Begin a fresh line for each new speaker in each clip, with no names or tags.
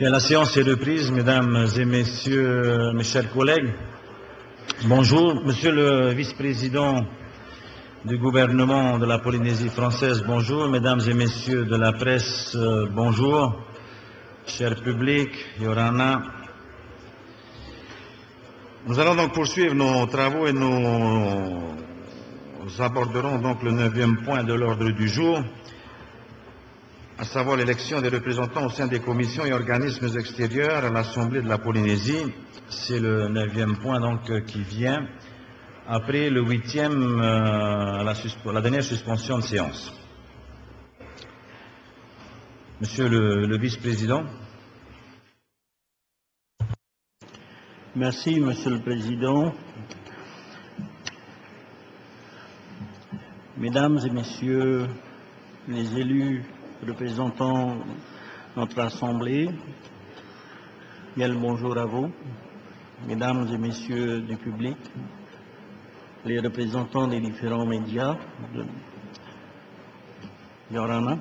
La séance est reprise, mesdames et messieurs, mes chers collègues. Bonjour, monsieur le vice-président du gouvernement de la Polynésie française, bonjour, mesdames et messieurs de la presse, euh, bonjour, cher public, Yorana. Nous allons donc poursuivre nos travaux et nous aborderons donc le neuvième point de l'ordre du jour, à savoir l'élection des représentants au sein des commissions et organismes extérieurs à l'Assemblée de la Polynésie. C'est le neuvième point donc euh, qui vient après le huitième, euh, la, dernière suspension de séance. Monsieur le vice-président.
Merci, Monsieur le Président. Mesdames et Messieurs les élus représentant notre Assemblée, bien le bonjour à vous, Mesdames et Messieurs du public, les représentants des différents médias Yorana,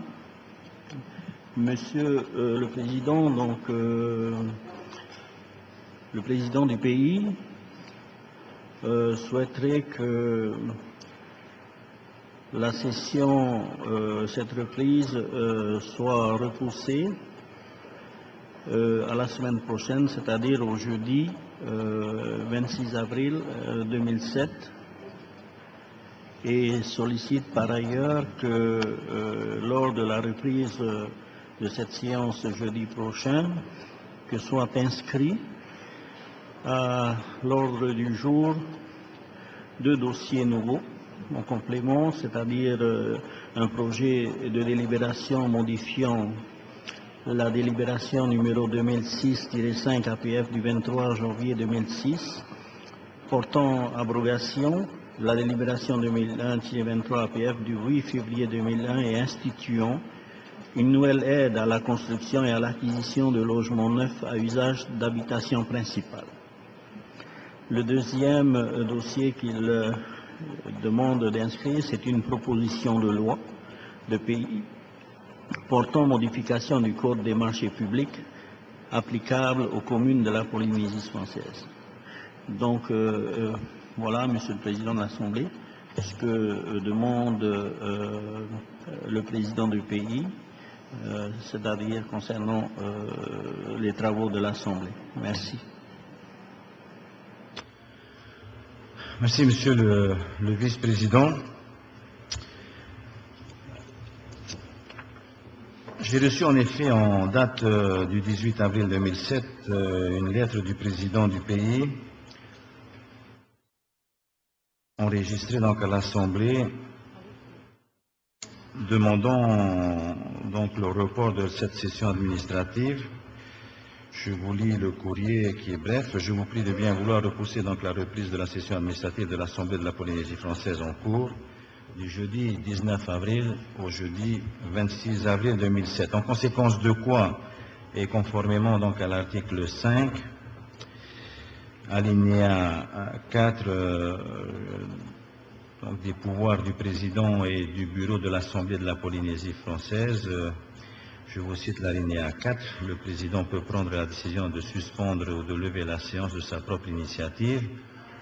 Monsieur euh, le Président, donc euh, le Président du pays euh, souhaiterait que la session, euh, cette reprise, euh, soit repoussée euh, à la semaine prochaine, c'est-à-dire au jeudi 26 avril 2007, et sollicite par ailleurs que lors de la reprise de cette séance jeudi prochain, que soit inscrit à l'ordre du jour deux dossiers nouveaux en complément, c'est-à-dire euh, un projet de délibération modifiant la délibération numéro 2006-5 APF du 23 janvier 2006 portant abrogation la délibération 2001-23 APF du 8 février 2001 et instituant une nouvelle aide à la construction et à l'acquisition de logements neufs à usage d'habitation principale. Le deuxième euh, dossier qu'il euh, demande d'inscrire, c'est une proposition de loi de pays portant modification du Code des marchés publics applicable aux communes de la Polynésie française. Donc, euh, euh, voilà, Monsieur le Président de l'Assemblée, ce que euh, demande le Président du pays, c'est-à-dire concernant les travaux de l'Assemblée. Merci.
Merci, Monsieur le, Vice-président. J'ai reçu en effet en date euh, du 18 avril 2007 euh, une lettre du président du pays enregistrée donc à l'Assemblée demandant donc le report de cette session administrative je vous lis le courrier qui est bref. Je vous prie de bien vouloir repousser donc la reprise de la session administrative de l'Assemblée de la Polynésie française en cours du jeudi 19 avril au jeudi 26 avril 2007. En conséquence de quoi, et conformément donc à l'article 5, alinéa 4 euh, des pouvoirs du président et du bureau de l'Assemblée de la Polynésie française, euh, je vous cite l'alinéa 4. Le président peut prendre la décision de suspendre ou de lever la séance de sa propre initiative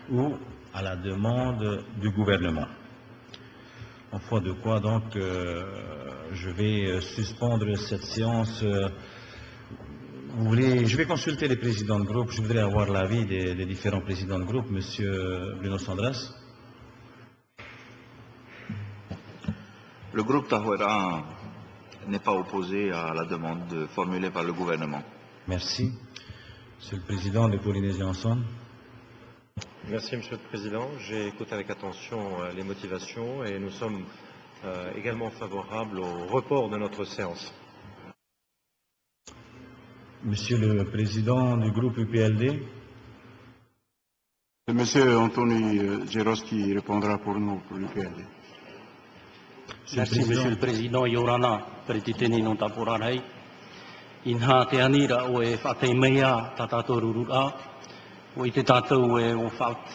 ou à la demande du gouvernement. En foi de quoi, donc, euh, je vais suspendre cette séance. Euh, je vais consulter les présidents de groupe. Je voudrais avoir l'avis des, différents présidents de groupe. Monsieur Bruno Sandras.
Le groupe Tahuera n'est pas opposé à la demande formulée par le gouvernement.
Merci. Monsieur le Président de Polynésie Ensemble.
Merci, Monsieur le Président. J'ai écouté avec attention euh, les motivations et nous sommes euh, également favorables au report de notre séance.
Monsieur le Président du groupe UPLD.
Monsieur Anthony Geroski répondra pour nous, pour l'UPLD.
Merci, Monsieur le Président. Yorana, pretiteni no tapurarai. I nā te anira o e whatei meia tā tātou a o i te tātou e o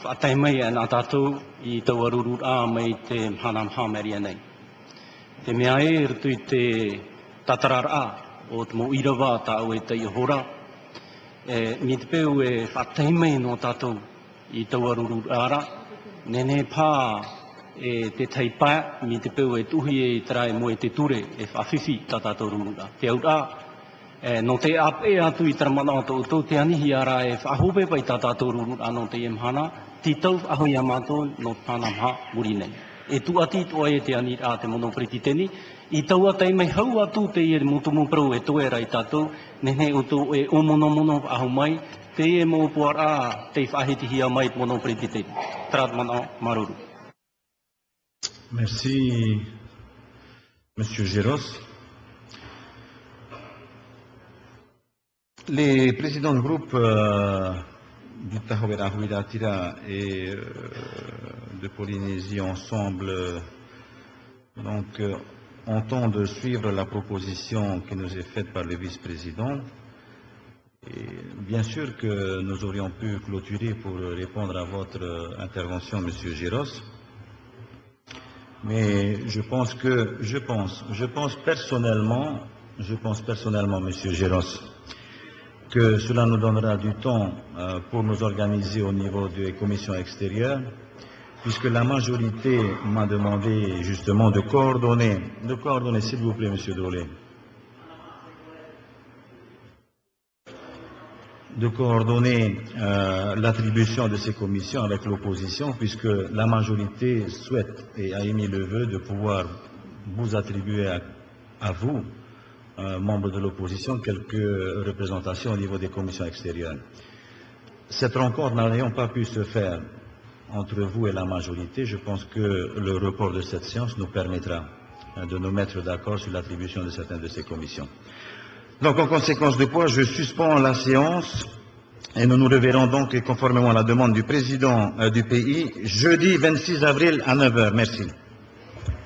whatei meia nā tātou i tau a mei te hanam hāmeri anei. Te mea e rutu i te tatarar a o tmo irawa tā o e te ihora, e, mi te peu e whatei mei no tātou i tau a ara, nene pā e te taipa, mi te peu e tuhi e trai mo e te ture e whawhiwhi ta tātou rurura. Te aura, e, no te ape atu i taramana o tau tau te anihi ara e whahope pai ta tātou rurura no te emhana, ti tau ahoi amato no tāna mha muri nei. E tu ati toa e te ani a te mono priti teni, i tau atai mai hau atu te e mutumu prau e toe rai tātou, nene o tō e o mono mono aho mai, te e mō puar a te whahitihia mai mono priti teni. Trat mana maruru.
Merci, Monsieur Géros. Les présidents de groupe euh, du Huidatira et euh, de Polynésie ensemble euh, entendent suivre la proposition qui nous est faite par le vice-président. Bien sûr que nous aurions pu clôturer pour répondre à votre intervention, Monsieur Géros. Mais je pense que, je pense, je pense personnellement, je pense personnellement, Monsieur Géros, que cela nous donnera du temps euh, pour nous organiser au niveau des commissions extérieures, puisque la majorité m'a demandé justement de coordonner, de coordonner, s'il vous plaît, Monsieur Drolet, de coordonner euh, l'attribution de ces commissions avec l'opposition, puisque la majorité souhaite et a émis le vœu de pouvoir vous attribuer à, vous, euh, membres de l'opposition, quelques représentations au niveau des commissions extérieures. Cette rencontre n'ayant pas pu se faire entre vous et la majorité, je pense que le report de cette séance nous permettra euh, de nous mettre d'accord sur l'attribution de certaines de ces commissions. Donc, en conséquence de quoi, je suspends la séance et nous nous reverrons donc, conformément à la demande du président euh, du pays, jeudi 26 avril à 9 heures. Merci.